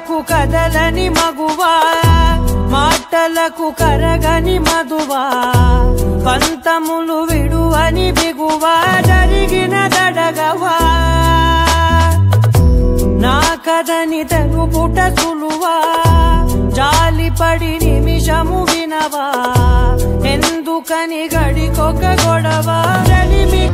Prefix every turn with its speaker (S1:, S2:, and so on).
S1: కదలని మగువా మాటలకు కరగని మధువా పంతములు విడువని బిగువా జరిగిన దడగవా. నా కథని తెలుపుట సులువా జాలిపడి నిమిషము వినవా ఎందుకని గడికొక గొడవ గడిమి